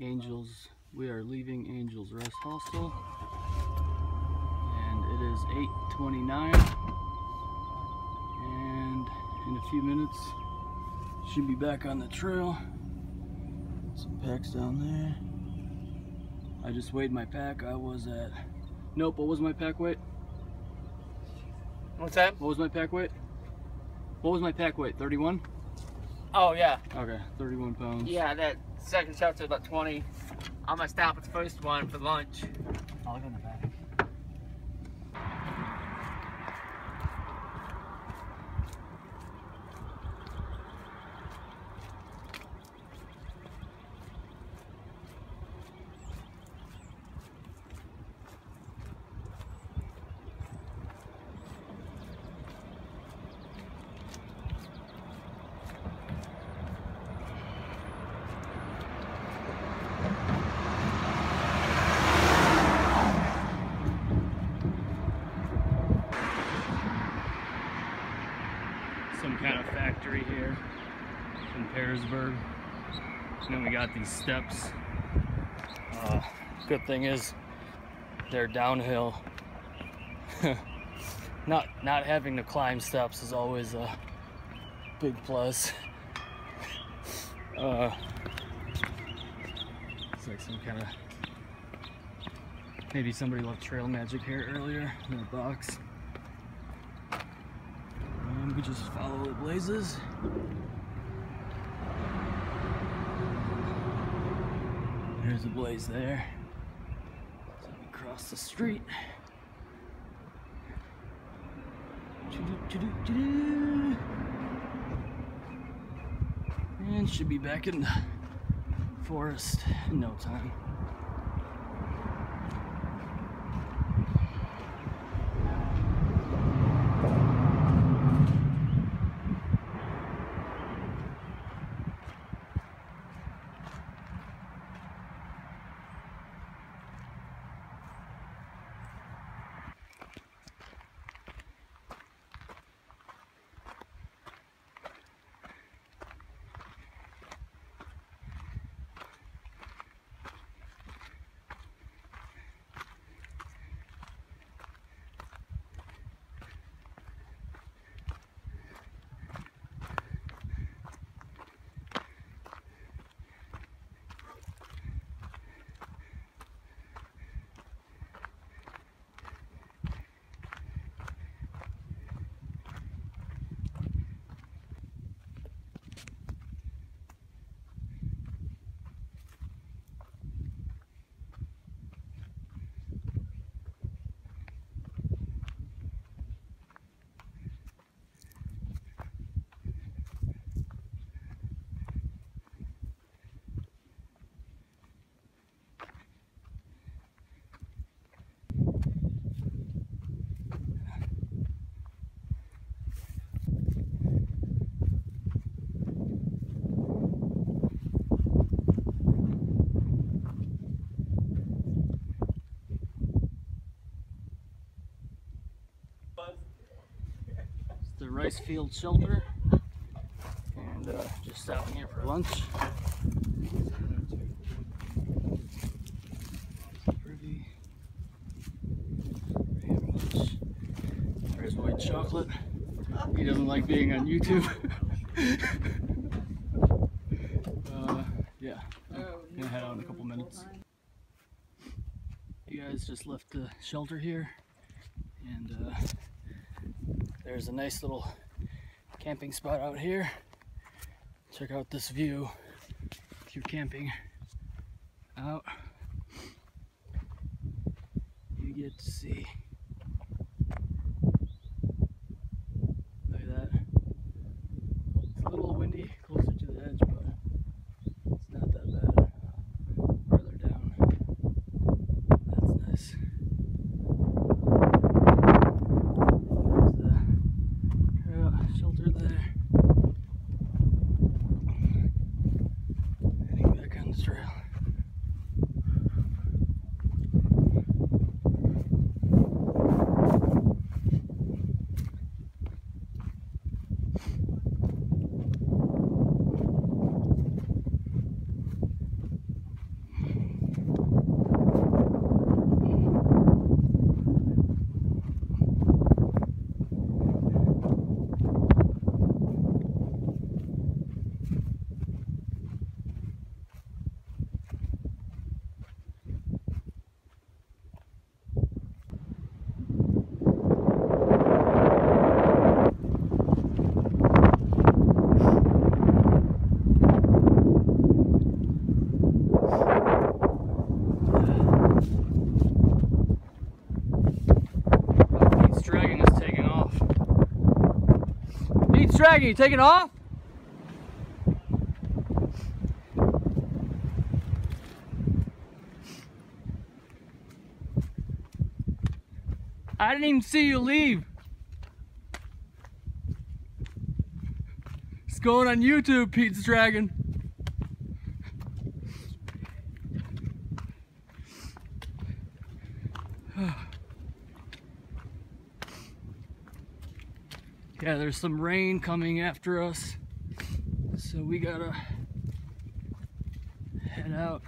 Angels. We are leaving Angels Rest Hostel. And it is 8.29. And in a few minutes, should be back on the trail. Some packs down there. I just weighed my pack. I was at, nope, what was my pack weight? What's that? What was my pack weight? What was my pack weight? 31? Oh yeah, Okay, 31 pounds. yeah. That second shelter about 20. I'm gonna stop at the first one for lunch. I'll go in the back. Some kind of factory here in Pearisburg. And then we got these steps. Uh, good thing is they're downhill. not not having to climb steps is always a big plus. Uh, it's like some kind of maybe somebody left trail magic here earlier in a box. We just follow the blazes. There's a blaze there. So we cross the street. And should be back in the forest in no time. The rice field shelter. And uh, just stopping here for lunch. There's white chocolate. He doesn't like being on YouTube. uh, yeah, I'm gonna head out in a couple minutes. You guys just left the shelter here, and uh, there's a nice little camping spot out here. Check out this view if you're camping out. You get to see. Look at that. It's a little windy closer to the edge, but it's not that bad. Further down. That's nice. There's the trail shelter there. Heading back on the trail. Dragon, you taking off? I didn't even see you leave. It's going on YouTube, Pete's Dragon. Yeah, there's some rain coming after us. So we gotta head out.